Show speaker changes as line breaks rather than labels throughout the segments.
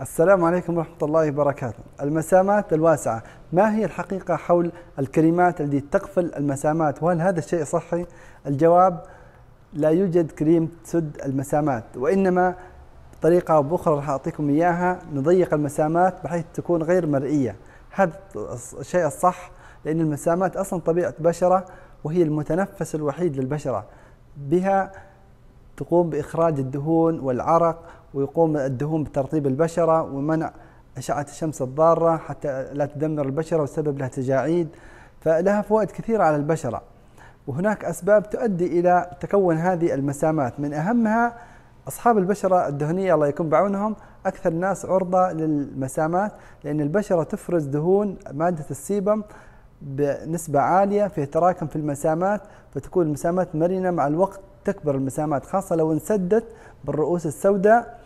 السلام عليكم ورحمة الله وبركاته. المسامات الواسعة ما هي الحقيقة حول الكريمات التي تقفل المسامات؟ وهل هذا الشيء صحي؟ الجواب لا يوجد كريم تسد المسامات وإنما بطريقة أو بأخرى راح أعطيكم إياها. نضيق المسامات بحيث تكون غير مرئية. هذا الشيء الصح لأن المسامات أصلا طبيعة بشرة وهي المتنفس الوحيد للبشرة. بها تقوم بإخراج الدهون والعرق ويقوم الدهون بترطيب البشرة ومنع أشعة الشمس الضارة حتى لا تدمر البشرة وسبب لها تجاعيد فلها فوائد كثيرة على البشرة. وهناك أسباب تؤدي إلى تكون هذه المسامات. من أهمها أصحاب البشرة الدهنية الله يكون بعونهم أكثر الناس عرضة للمسامات لأن البشرة تفرز دهون مادة السيبم بنسبة عالية في تراكم في المسامات فتكون المسامات مرنة مع الوقت تكبر المسامات خاصة لو انسدت بالرؤوس السوداء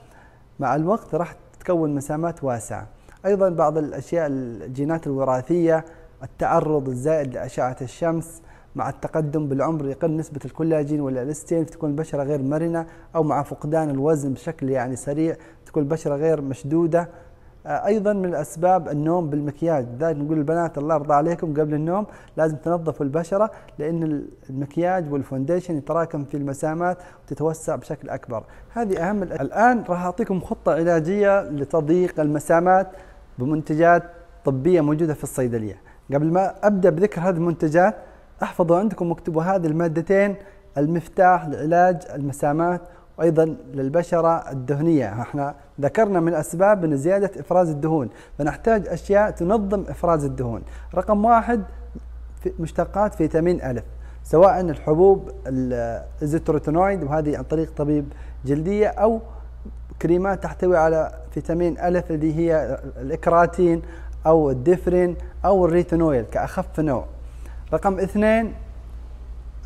مع الوقت راح تكون مسامات واسعة. أيضا بعض الأشياء الجينات الوراثية التعرض الزائد لأشعة الشمس مع التقدم بالعمر يقل نسبة الكولاجين والألستين فتكون البشرة غير مرنة أو مع فقدان الوزن بشكل يعني سريع تكون البشرة غير مشدودة. أيضا من الأسباب النوم بالمكياج. لذلك نقول البنات الله يرضى عليكم قبل النوم لازم تنظفوا البشرة لأن المكياج وال foundation يتراكم في المسامات وتتوسع بشكل أكبر. هذه أهم الآن راح أعطيكم خطة علاجية لتضييق المسامات بمنتجات طبية موجودة في الصيدلية. قبل ما أبدأ بذكر هذه المنتجات احفظوا عندكم واكتبوا هذه المادتين المفتاح لعلاج المسامات وأيضا للبشرة الدهنية. إحنا ذكرنا من أسباب من زيادة إفراز الدهون فنحتاج أشياء تنظم إفراز الدهون. رقم واحد مشتقات فيتامين الف سواء الحبوب الازيتروتينويد وهذه عن طريق طبيب جلدية أو كريمات تحتوي على فيتامين الف اللي هي الإكراتين أو الديفرين أو الريتينويل كأخف نوع. رقم اثنين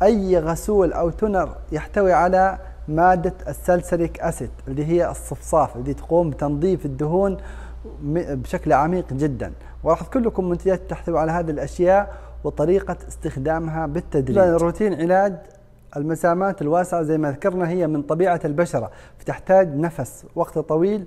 أي غسول أو toner يحتوي على مادة ال salicylic acid اللي هي الصفصاف اللي تقوم بتنظيف الدهون بشكل عميق جدا. وراح أذكر لكم منتجات تحتوي على هذه الأشياء وطريقة استخدامها بالتدريج. روتين علاج المسامات الواسعة زي ما ذكرنا هي من طبيعة البشرة. فتحتاج نفس وقت طويل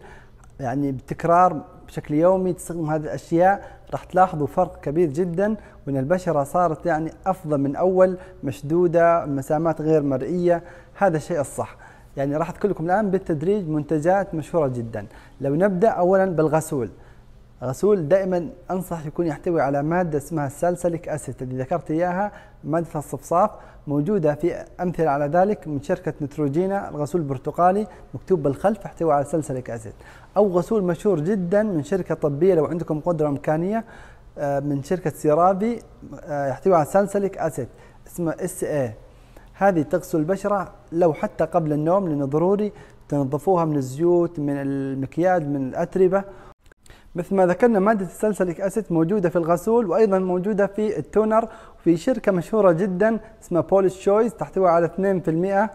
يعني بتكرار بشكل يومي تستخدم هذه الأشياء راح تلاحظوا فرق كبير جدا وإن البشرة صارت يعني أفضل من أول مشدودة مسامات غير مرئية. هذا الشيء الصح. يعني راح اذكر لكم الآن بالتدريج منتجات مشهورة جدا. لو نبدأ اولا بالغسول. غسول دائما أنصح يكون يحتوي على مادة اسمها السالسليك أسيد اللي ذكرت إياها مادة الصفصاف موجودة في أمثلة على ذلك من شركة نتروجينا الغسول البرتقالي مكتوب بالخلف يحتوي على سالسليك أسيد. أو غسول مشهور جدا من شركة طبية لو عندكم قدرة إمكانية آه، من شركة سيرافي آه، يحتوي على سالسليك أسيد اسمه SA هذه تغسل البشرة لو حتى قبل النوم لأنه ضروري. تنظفوها من الزيوت من المكياج من الأتربة. مثل ما ذكرنا مادة ال salicylic acid موجودة في الغسول وأيضا موجودة في ال toner في شركة مشهورة جدا اسمها Paula's Choice تحتوي على 2%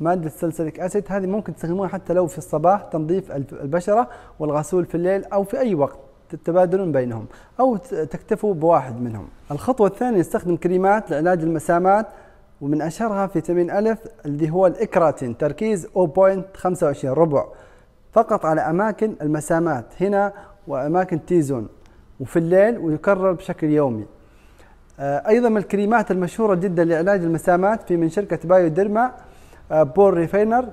مادة ال salicylic acid. هذه ممكن تستخدموها حتى لو في الصباح تنظيف البشرة والغسول في الليل أو في أي وقت تتبادلون بينهم أو تكتفوا بواحد منهم. الخطوة الثانية نستخدم كريمات لعلاج المسامات ومن أشهرها فيتامين ألف اللي هو الإكراتين تركيز 0.25 ربع فقط على أماكن المسامات. هنا وأماكن T-zone وفي الليل ويكرر بشكل يومي. آه، أيضا من الكريمات المشهورة جدا لعلاج المسامات في من شركة Bioderma آه، Pore Refiner.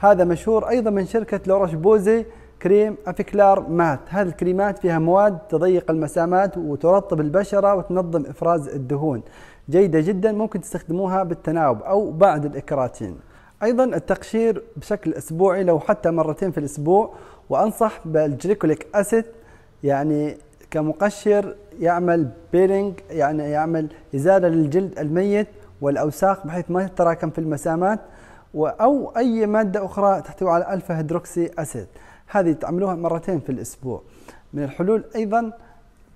هذا مشهور أيضا من شركة La Roche-Posay كريم Effaclar Mat. هذه الكريمات فيها مواد تضيق المسامات وترطب البشرة وتنظم إفراز الدهون. جيدة جدا ممكن تستخدموها بالتناوب أو بعد الإكراتين. أيضا التقشير بشكل أسبوعي لو حتى مرتين في الأسبوع. وأنصح بال glycolic acid يعني كمقشر يعمل peeling يعني يعمل إزالة للجلد الميت والأوساخ بحيث ما تتراكم في المسامات أو أي مادة أخرى تحتوي على alpha hydroxy acid. هذه تعملوها مرتين في الأسبوع. من الحلول أيضا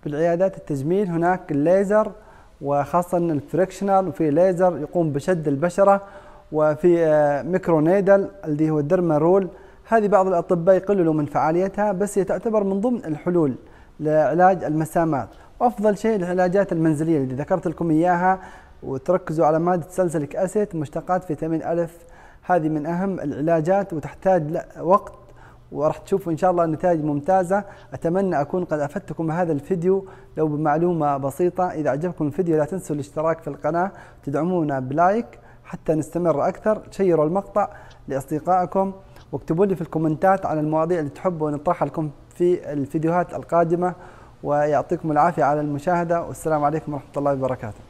في العيادات التجميل هناك الليزر وخاصة ال fractional وفي ليزر يقوم بشد البشرة وفي آه، microneedle اللي هو ال dermaroller هذه بعض الأطباء يقللوا من فعاليتها بس هي تعتبر من ضمن الحلول لعلاج المسامات. وأفضل شيء العلاجات المنزلية اللي ذكرت لكم إياها وتركزوا على مادة salicylic acid مشتقات فيتامين ألف. هذه من أهم العلاجات وتحتاج وقت وراح تشوفوا إن شاء الله نتائج ممتازة. أتمنى أكون قد أفدتكم بهذا الفيديو. لو بمعلومة بسيطة إذا عجبكم الفيديو لا تنسوا الاشتراك في القناة. تدعمونا ب like حتى نستمر أكثر. شيروا المقطع لأصدقائكم. واكتبوا لي في الكومنتات عن المواضيع اللي تحبوا نطرحها لكم في الفيديوهات القادمة ويعطيكم العافية على المشاهدة والسلام عليكم ورحمة الله وبركاته.